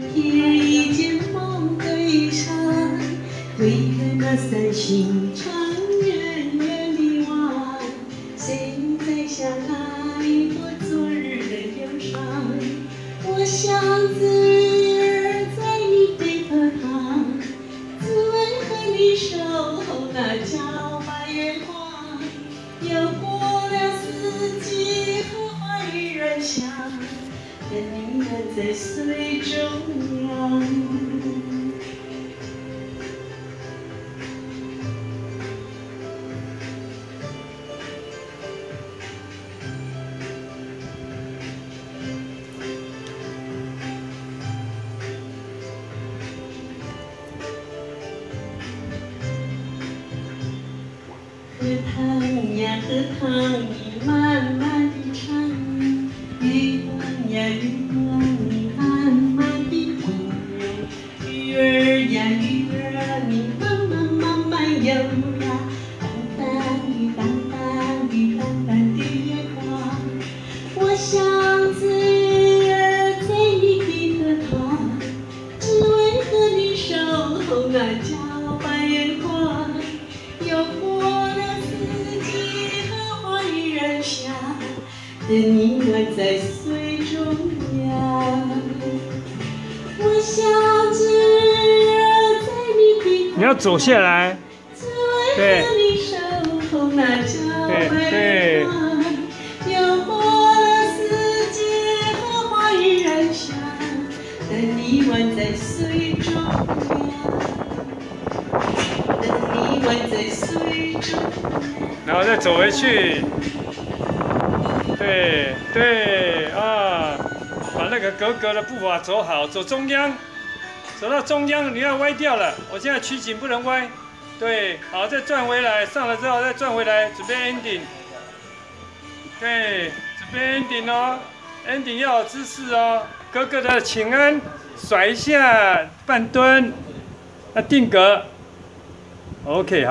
贴一件梦的衣裳，推开那扇心窗远远地望，谁在想那一朵昨日的忧伤？我想等你们在水中央。荷塘呀，荷塘，你慢慢地唱，鱼呀，鱼儿，你慢慢地游，鱼儿呀，鱼儿，你慢慢慢慢游呀，淡淡的，淡淡的，淡淡的月光，我想自儿在你的荷塘，只为和你守候那皎白月光，又过了四季和花与人香，等你们在水中央。我你的你要走下来，只为和你守候那皎白月光，又过了四季和花与人香，等你们在水中央，等你们在水中央。然后再走回去。对对那个格格的步伐走好，走中央，走到中央你要歪掉了。我现在取景不能歪。对，好，再转回来，上来之后再转回来，准备 ending。对，准备 ending 哦，ending 要有姿势哦。格格的请安，甩一下半蹲，那定格。OK，好。